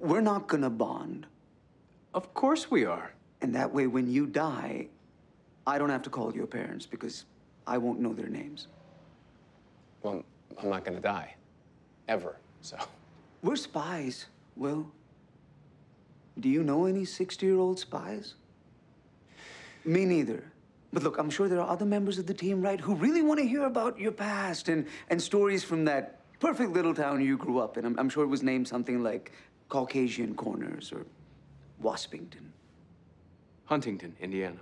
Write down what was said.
we're not gonna bond. Of course we are. And that way, when you die, I don't have to call your parents because I won't know their names. Well, I'm not gonna die. Ever, so. We're spies, Will. Do you know any 60 year old spies? Me neither. But look, I'm sure there are other members of the team, right, who really want to hear about your past and, and stories from that perfect little town you grew up in. I'm, I'm sure it was named something like Caucasian Corners or Waspington. Huntington, Indiana.